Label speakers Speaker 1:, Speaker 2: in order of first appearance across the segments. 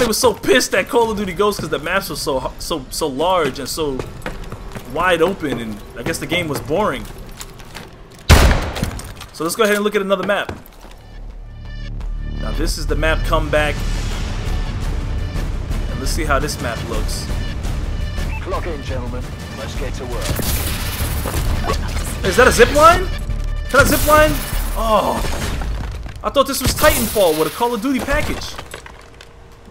Speaker 1: Everybody was so pissed at Call of Duty Ghosts because the maps were so so so large and so wide open, and I guess the game was boring. So let's go ahead and look at another map. Now this is the map comeback. And let's see how this map looks.
Speaker 2: Clock in, gentlemen. Let's get to work.
Speaker 1: Is that a zip line? Can I zip line? Oh. I thought this was Titanfall with a Call of Duty package.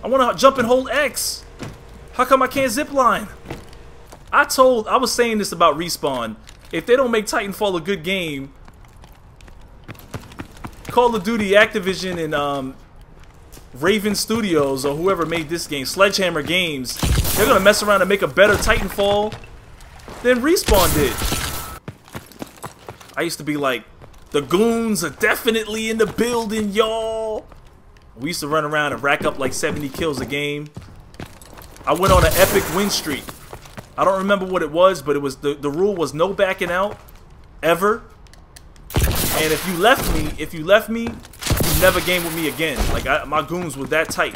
Speaker 1: I want to jump and hold X. How come I can't zip line? I told, I was saying this about Respawn. If they don't make Titanfall a good game, Call of Duty, Activision, and um, Raven Studios, or whoever made this game, Sledgehammer Games, they're going to mess around and make a better Titanfall than Respawn did. I used to be like, the goons are definitely in the building, y'all. We used to run around and rack up like 70 kills a game. I went on an epic win streak. I don't remember what it was, but it was the, the rule was no backing out ever. And if you left me, if you left me, you never game with me again. Like I, my goons were that tight.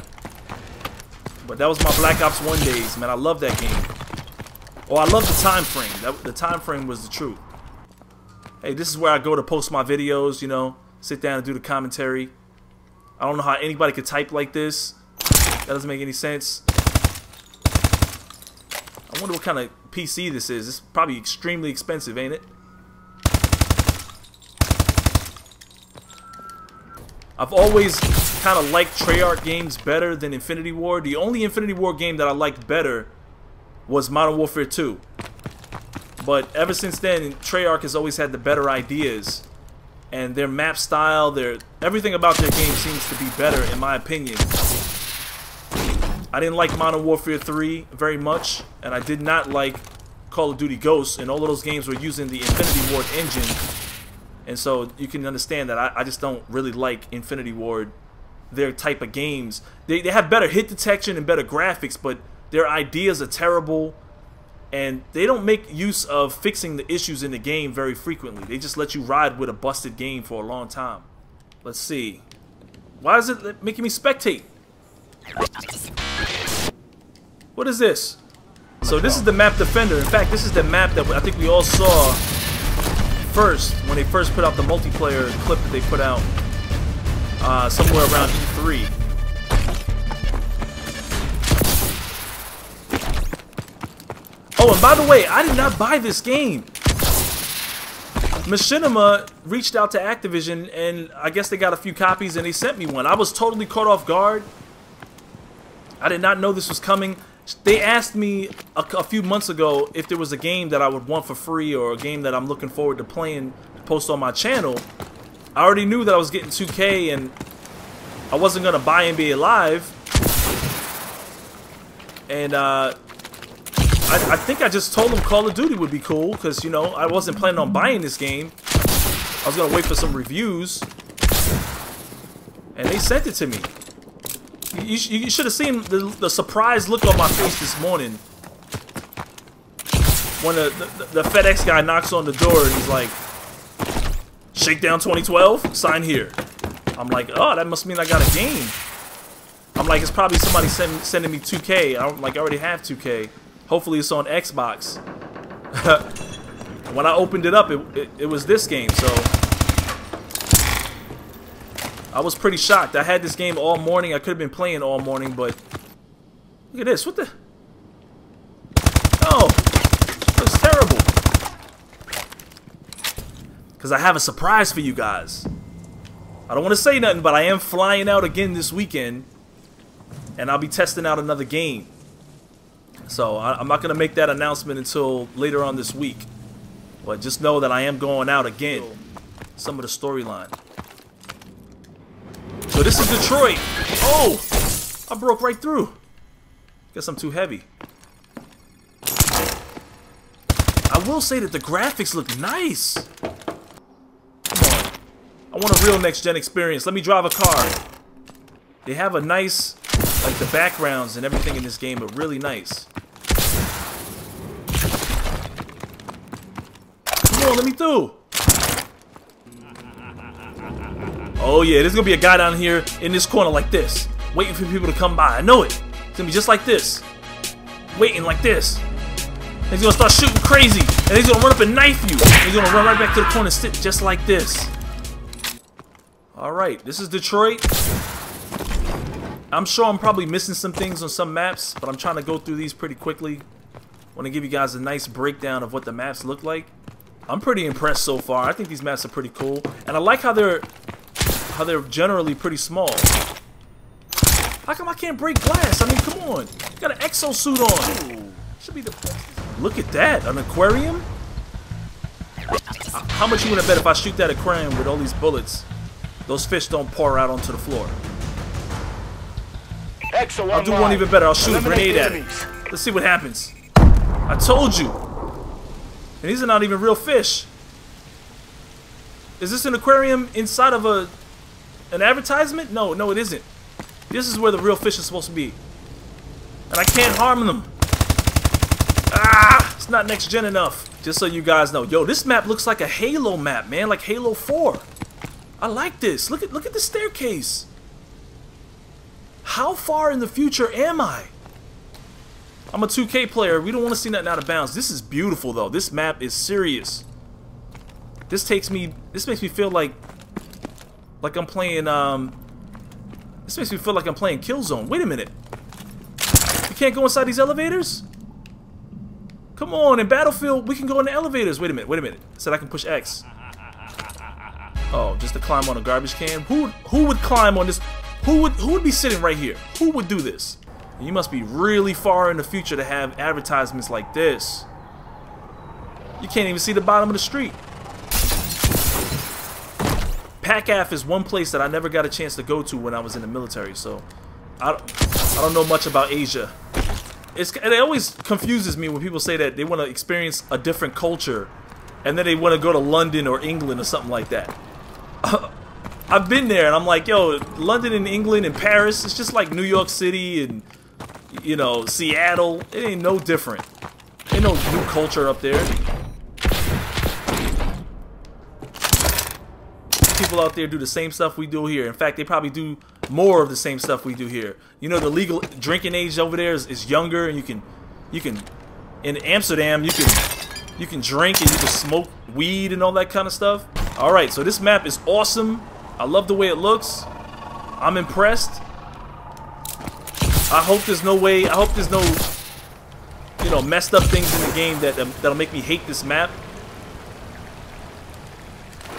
Speaker 1: But that was my Black Ops 1 days, man. I love that game. Oh, I love the time frame. That, the time frame was the truth. Hey, this is where I go to post my videos, you know, sit down and do the commentary. I don't know how anybody could type like this. That doesn't make any sense. I wonder what kind of PC this is. It's probably extremely expensive, ain't it? I've always kind of liked Treyarch games better than Infinity Ward. The only Infinity Ward game that I liked better was Modern Warfare 2. But ever since then, Treyarch has always had the better ideas. And their map style, their everything about their game seems to be better, in my opinion. I didn't like Modern Warfare 3 very much, and I did not like Call of Duty Ghosts, and all of those games were using the Infinity Ward engine. And so you can understand that I, I just don't really like Infinity Ward, their type of games. They, they have better hit detection and better graphics, but their ideas are terrible and they don't make use of fixing the issues in the game very frequently. They just let you ride with a busted game for a long time. Let's see. Why is it making me spectate? What is this? So this is the map Defender. In fact, this is the map that I think we all saw first when they first put out the multiplayer clip that they put out uh, somewhere around E3. Oh, and by the way, I did not buy this game. Machinima reached out to Activision, and I guess they got a few copies, and they sent me one. I was totally caught off guard. I did not know this was coming. They asked me a, a, few months ago if there was a game that I would want for free or a game that I'm looking forward to playing to post on my channel. I already knew that I was getting 2K, and I wasn't going to buy NBA Live. And, uh, I, I, think I just told them Call of Duty would be cool because, you know, I wasn't planning on buying this game. I was going to wait for some reviews. And they sent it to me. You, you should have seen the, the surprised look on my face this morning. When the, the, the FedEx guy knocks on the door and he's like, Shakedown 2012? Sign here. I'm like, oh, that must mean I got a game. I'm like, it's probably somebody send, sending me 2K. I don't, like, I already have 2K. Hopefully it's on Xbox. when I opened it up, it, it, it, was this game, so... I was pretty shocked. I had this game all morning. I could have been playing all morning, but... Look at this. What the... Oh! It's terrible. Because I have a surprise for you guys. I don't want to say nothing, but I am flying out again this weekend. And I'll be testing out another game. So I, am not going to make that announcement until later on this week. But just know that I am going out again. Some of the storyline. So this is Detroit. Oh! I broke right through. Guess I'm too heavy. I will say that the graphics look nice. Come on. I want a real next-gen experience. Let me drive a car. They have a nice like the backgrounds and everything in this game are really nice. Come on, let me through. Oh yeah, there's gonna be a guy down here in this corner like this. waiting for people to come by. I know it. It's gonna be just like this. Waiting like this. And he's gonna start shooting crazy. And he's gonna run up and knife you. And he's gonna run right back to the corner and sit just like this. Alright, this is Detroit. I'm sure I'm probably missing some things on some maps, but I'm trying to go through these pretty quickly. want to give you guys a nice breakdown of what the maps look like. I'm pretty impressed so far. I think these maps are pretty cool. And I like how they're how they're generally pretty small. How come I can't break glass? I mean, come on. You got an exosuit on. Should be the Look at that. An aquarium? How much you gonna bet if I shoot that aquarium with all these bullets, those fish don't pour out onto the floor?
Speaker 2: Exo
Speaker 1: I'll do one even better. I'll shoot a grenade at it. Let's see what happens. I told you. And these are not even real fish. Is this an aquarium inside of a an advertisement? No, no it isn't. This is where the real fish is supposed to be. And I can't harm them. Ah! It's not next gen enough. Just so you guys know. Yo, this map looks like a Halo map, man. Like Halo 4. I like this. Look at look at the staircase. How far in the future am I? I'm a 2K player. We don't want to see nothing out of bounds. This is beautiful, though. This map is serious. This takes me... This makes me feel like... Like I'm playing, um... This makes me feel like I'm playing Killzone. Wait a minute. You can't go inside these elevators? Come on, in Battlefield, we can go in the elevators. Wait a minute, wait a minute. It said I can push X. Oh, just to climb on a garbage can? Who, who would climb on this... Who would, who would be sitting right here? Who would do this? You must be really far in the future to have advertisements like this. You can't even see the bottom of the street. PACAF is one place that I never got a chance to go to when I was in the military, so I, I don't know much about Asia. It's, it always confuses me when people say that they want to experience a different culture and then they want to go to London or England or something like that. I've been there and I'm like, yo, London and England and Paris, it's just like New York City and you know, Seattle, it ain't no different. Ain't no new culture up there. People out there do the same stuff we do here. In fact, they probably do more of the same stuff we do here. You know, the legal drinking age over there is, is younger, and you can, you can, in Amsterdam, you can, you can drink and you can smoke weed and all that kind of stuff. All right, so this map is awesome. I love the way it looks. I'm impressed. I hope there's no way, I hope there's no, you know, messed up things in the game that, um, that'll make me hate this map.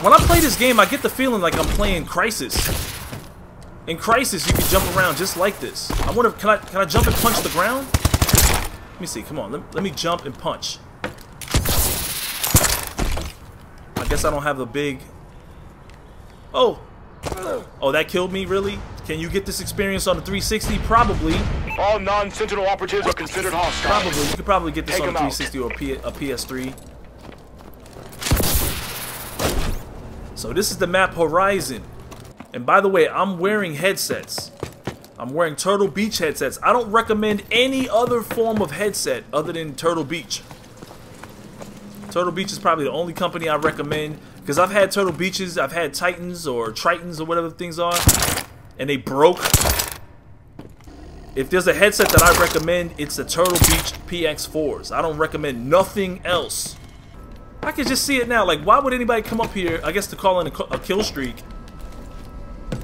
Speaker 1: When I play this game, I get the feeling like I'm playing Crysis. In Crysis, you can jump around just like this. I wonder, can I, can I jump and punch the ground? Let me see, come on, let, let me jump and punch. I guess I don't have the big... Oh! Oh, that killed me, really? Can you get this experience on the 360? Probably.
Speaker 2: All non-Sentinel operatives are considered hostile.
Speaker 1: Probably. You could probably get this
Speaker 2: Take
Speaker 1: on a
Speaker 2: 'em
Speaker 1: out.360 or a, P a PS3. So this is the map Horizon. And by the way, I'm wearing headsets. I'm wearing Turtle Beach headsets. I don't recommend any other form of headset other than Turtle Beach. Turtle Beach is probably the only company I recommend because I've had Turtle Beaches, I've had Titans or Trittons or whatever things are, and they broke. If there's a headset that I recommend, it's the Turtle Beach PX4s. I don't recommend nothing else. I can just see it now. Like, why would anybody come up here, I guess to call in a, a kill streak?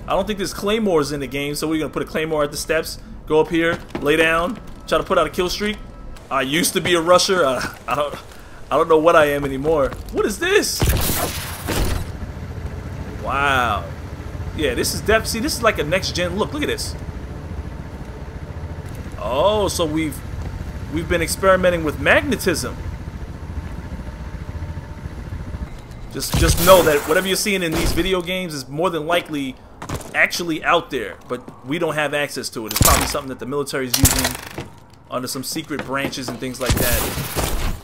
Speaker 1: I don't think there's claymores in the game, so we're going to put a claymore at the steps, go up here, lay down, try to put out a kill streak. I used to be a rusher. I, I don't I don't know what I am anymore. What is this? Wow. Yeah, this is def. See, this is like a next gen look. Look at this. Oh, so we've we've been experimenting with magnetism. Just just know that whatever you're seeing in these video games is more than likely actually out there, but we don't have access to it. It's probably something that the military is using under some secret branches and things like that.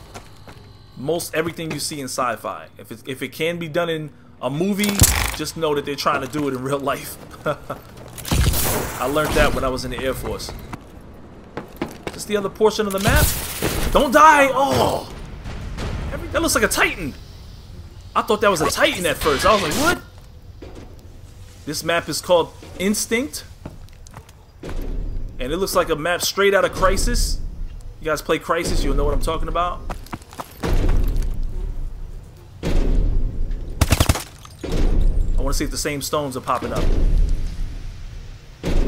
Speaker 1: Most everything you see in sci-fi, if it, if it can be done in a movie, just know that they're trying to do it in real life. I learned that when I was in the Air Force. This the other portion of the map? Don't die! Oh! That looks like a Titan! I thought that was a Titan at first. I was like, what? This map is called Instinct. And it looks like a map straight out of Crysis. You guys play Crysis, you'll know what I'm talking about. Want to see if the same stones are popping up.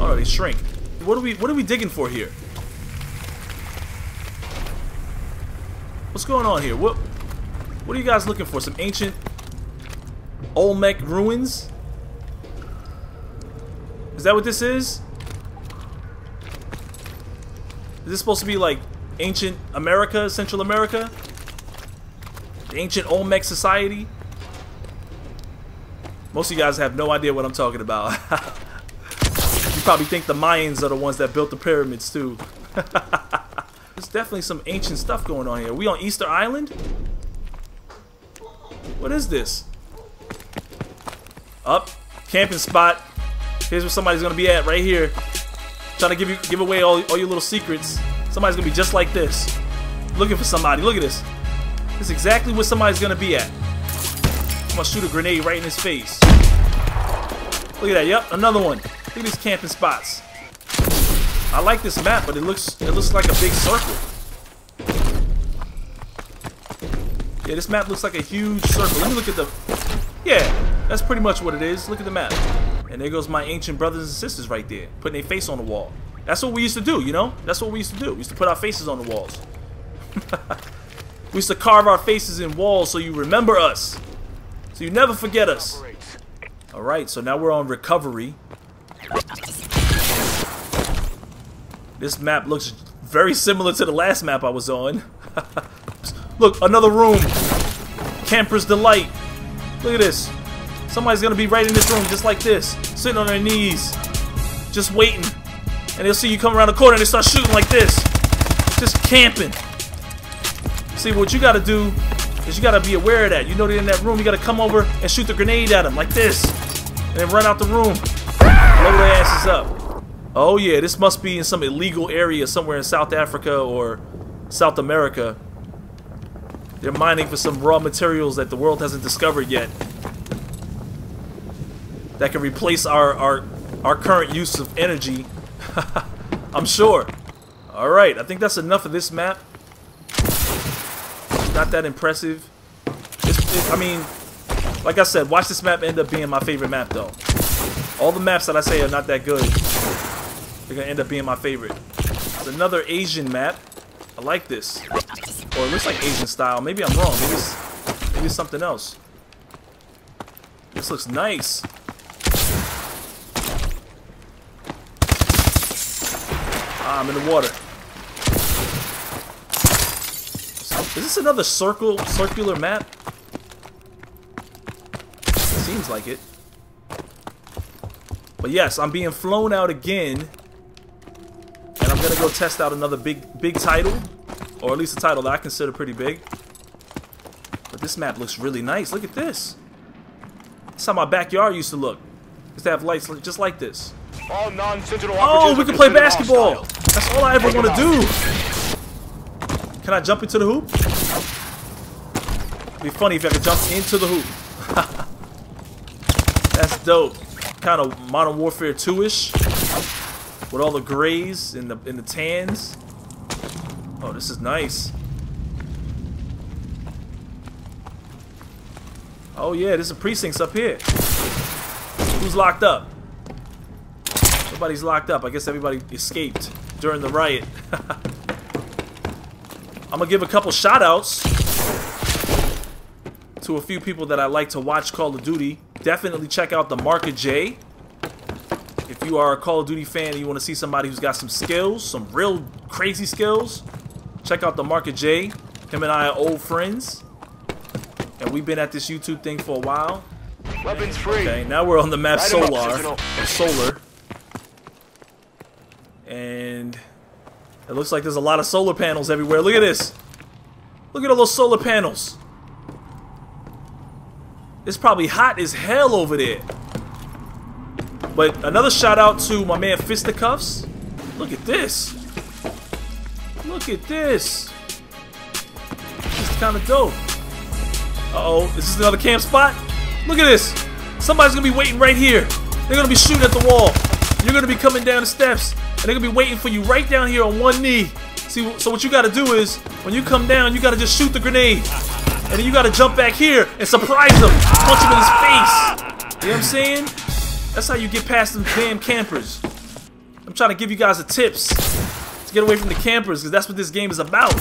Speaker 1: Oh they shrink. What are we what are we digging for here? What's going on here? What what are you guys looking for? Some ancient Olmec ruins? Is that what this is? Is this supposed to be like ancient America, Central America? The ancient Olmec society? Most of you guys have no idea what I'm talking about. you probably think the Mayans are the ones that built the pyramids too. There's definitely some ancient stuff going on here. We on Easter Island? What is this? Up. Camping spot. Here's where somebody's gonna be at, right here. Trying to give you give away all, all your little secrets. Somebody's gonna be just like this. Looking for somebody. Look at this. This is exactly where somebody's gonna be at. I'm gonna shoot a grenade right in his face. Look at that. Yep, another one. Look at these camping spots. I like this map, but it looks it looks like a big circle. Yeah, this map looks like a huge circle. Let me look at the... Yeah, that's pretty much what it is. Look at the map. And there goes my ancient brothers and sisters right there, putting their face on the wall. That's what we used to do, you know? That's what we used to do. We used to put our faces on the walls. we used to carve our faces in walls so you remember us. So you never forget us. Alright, so now we're on recovery. This map looks very similar to the last map I was on. Look, another room. Camper's Delight. Look at this. Somebody's gonna be right in this room just like this. Sitting on their knees. Just waiting. And they'll see you come around the corner and they start shooting like this. Just camping. See, what you gotta do is you gotta be aware of that. You know they're in that room, you gotta come over and shoot the grenade at them like this. And then run out the room. Blow their asses up. Oh yeah, this must be in some illegal area somewhere in South Africa or South America. They're mining for some raw materials that the world hasn't discovered yet. That can replace our, our, our current use of energy. I'm sure. Alright, I think that's enough of this map. Not that impressive. It, I mean, like I said, watch this map end up being my favorite map though. All the maps that I say are not that good. They're gonna end up being my favorite. It's another Asian map. I like this. Or it looks like Asian style. Maybe I'm wrong. Maybe it's, maybe it's something else. This looks nice. Ah, I'm in the water. Is this another circle, circular map? Seems like it. But yes, I'm being flown out again. And I'm gonna go test out another big, big title. Or at least a title that I consider pretty big. But this map looks really nice. Look at this. That's how my backyard used to look. Used to have lights just like this.
Speaker 2: All non-sentinel
Speaker 1: Oh, we can play basketball. That's all I ever want to do. Can I jump into the hoop? It'd be funny if I could jump into the hoop. That's dope. Kind of Modern Warfare 2-ish. With all the grays and the, and the tans. Oh, this is nice. Oh yeah, there's a precincts up here. Who's locked up? Nobody's locked up. I guess everybody escaped during the riot. I'm gonna give a couple shout outs to a few people that I like to watch Call of Duty. Definitely check out the MarkOfJ. If you are a Call of Duty fan and you want to see somebody who's got some skills, some real crazy skills, check out the MarkOfJ. Him and I are old friends. And we've been at this YouTube thing for a while.
Speaker 2: Weapons free.
Speaker 1: Okay, now we're on the map Solar. Solar. And it looks like there's a lot of solar panels everywhere. Look at this. Look at all those solar panels. It's probably hot as hell over there. But another shout out to my man Fisticuffs. Look at this. Look at this. This is kind of dope. Uh-oh, is this another camp spot? Look at this. Somebody's gonna be waiting right here. They're gonna be shooting at the wall. you're gonna be coming down the steps, and they're gonna be waiting for you right down here on one knee. See, so what you gotta do is, when you come down, you gotta just shoot the grenade. And then you gotta jump back here and surprise him. Punch him in his face. You know what I'm saying? That's how you get past them damn campers. I'm trying to give you guys the tips to get away from the campers, because that's what this game is about.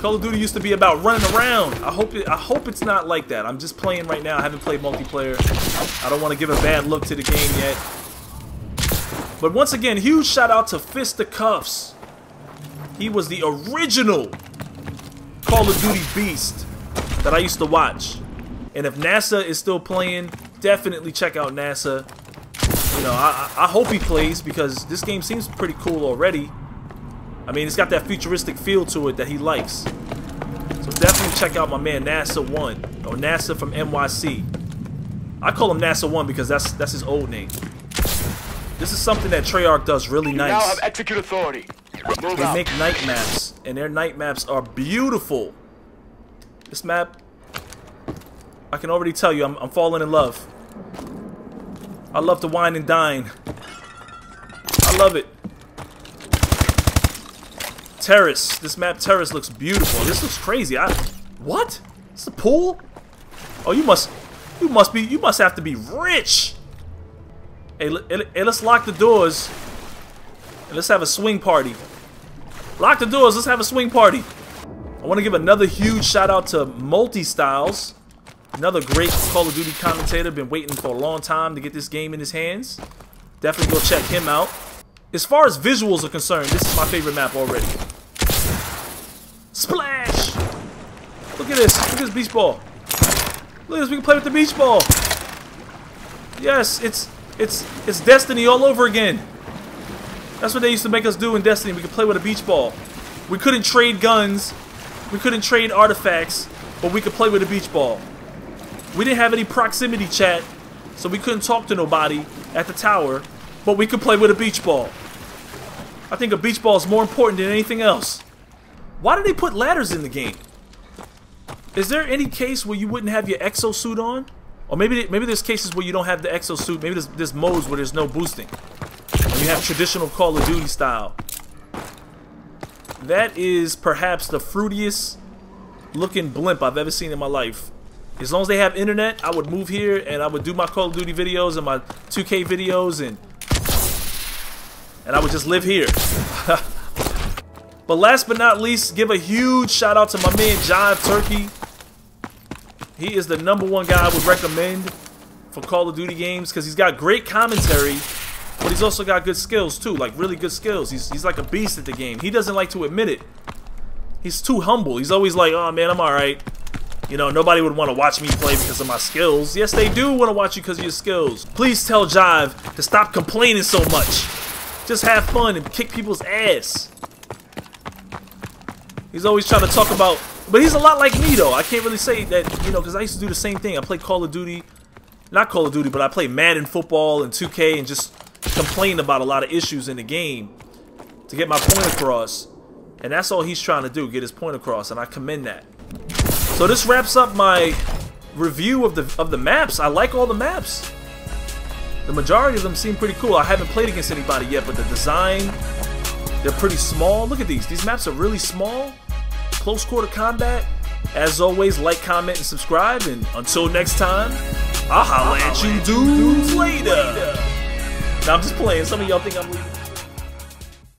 Speaker 1: Call of Duty used to be about running around. I hope it, I hope it's not like that. I'm just playing right now. I haven't played multiplayer. I don't want to give a bad look to the game yet. But once again, huge shout out to Fisticuffs. He was the original Call of Duty beast that I used to watch. And if NASA is still playing, definitely check out NASA. You know, I, I hope he plays because this game seems pretty cool already. I mean, it's got that futuristic feel to it that he likes. So definitely check out my man NASA One or NASA from NYC. I call him NASA One because that's that's his old name. This is something that Treyarch does really
Speaker 2: You
Speaker 1: nice.
Speaker 2: now have execute authority. Move
Speaker 1: They
Speaker 2: out.
Speaker 1: make night maps, and their night maps are beautiful. This map, I can already tell you, I'm, I'm falling in love. I love to wine and dine. I love it. Terrace. This map Terrace looks beautiful. This looks crazy. I what? It's a pool? Oh, you must, you must be, you must have to be rich. Hey, hey, let's lock the doors. And let's have a swing party. Lock the doors. Let's have a swing party. I want to give another huge shout out to Multi Styles, another great Call of Duty commentator. Been waiting for a long time to get this game in his hands. Definitely go check him out. As far as visuals are concerned, this is my favorite map already. Splash! Look at this. Look at this beach ball. Look at this. We can play with the beach ball. Yes, it's it's it's Destiny all over again. That's what they used to make us do in Destiny. We could play with a beach ball. We couldn't trade guns. We couldn't trade artifacts, but we could play with a beach ball. We didn't have any proximity chat, so we couldn't talk to nobody at the tower, but we could play with a beach ball. I think a beach ball is more important than anything else. Why do they put ladders in the game? Is there any case where you wouldn't have your exosuit on? Or maybe maybe there's cases where you don't have the exosuit. Maybe there's, there's modes where there's no boosting. And you have traditional Call of Duty style. That is perhaps the fruitiest looking blimp I've ever seen in my life. As long as they have internet, I would move here and I would do my Call of Duty videos and my 2K videos and and I would just live here. but last but not least, give a huge shout out to my man Jive Turkey. He is the number one guy I would recommend for Call of Duty games because he's got great commentary, but he's also got good skills too, like really good skills. He's, he's like a beast at the game. He doesn't like to admit it. He's too humble. He's always like, oh man, I'm alright. You know, nobody would want to watch me play because of my skills. Yes, they do want to watch you because of your skills. Please tell Jive to stop complaining so much. Just have fun and kick people's ass. He's always trying to talk about, but he's a lot like me though. I can't really say that, you know, because I used to do the same thing. I play Call of Duty, not Call of Duty, but I play Madden football and 2K and just complain about a lot of issues in the game to get my point across. And that's all he's trying to do, get his point across, and I commend that. So this wraps up my review of the of the maps. I like all the maps. The majority of them seem pretty cool. I haven't played against anybody yet, but the design, they're pretty small. Look at these. These maps are really small. Close quarter combat. As always, like, comment, and subscribe. And until next time, I'll holla at you dudes later. Now I'm just playing. Some of y'all think I'm leaving.